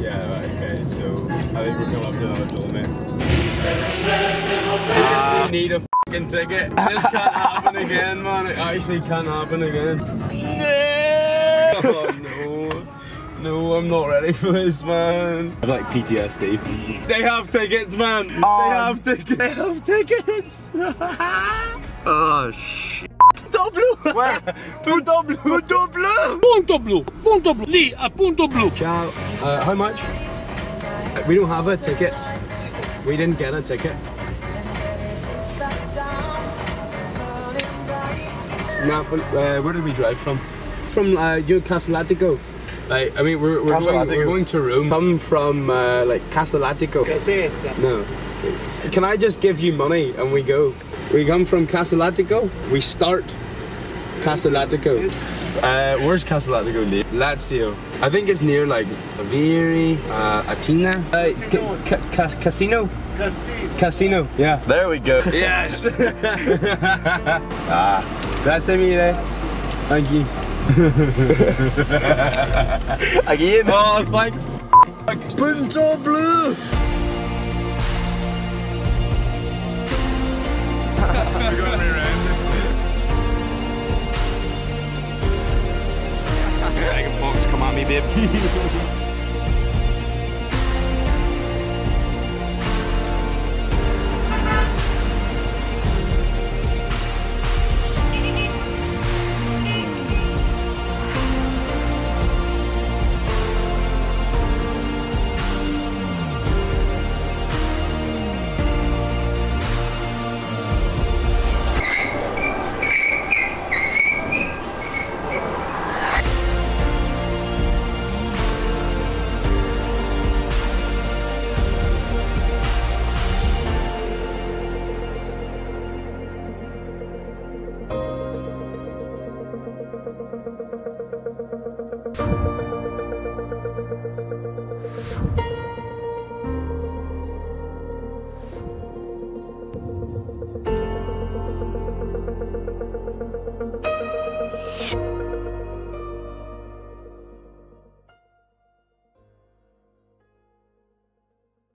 Yeah, okay, so I think we're coming up to another Dolomite. Uh, I need a fucking ticket. This can't happen again, man. It actually can't happen again. Oh no. No, I'm not ready for this, man. I like PTSD. They have tickets, man. they have tickets. They have tickets. oh shit. Punto blu. Where? Punto blu. Punto blu. Punto blu, punto blu, lì a punto blu. Ciao. Uh, how much? We don't have a ticket. We didn't get a ticket. No, but, uh, where did we drive from? From uh, you know, Castellatico. Like, I mean, we're, we're, going, we're going to Rome. Come from uh, like Castellatico. No. Can I just give you money and we go? We come from Castellatico. We start Castellatico. Uh, where's Castellatico near? Lazio. I think it's near like Aviri, uh, Atina. Uh, ca- ca- ca- casino? Cassino. Yeah. There we go. Yes. ah, grazie mille. Thank you. Again. Oh, thank. Punto blue. Dragon Fox, come at me, babe.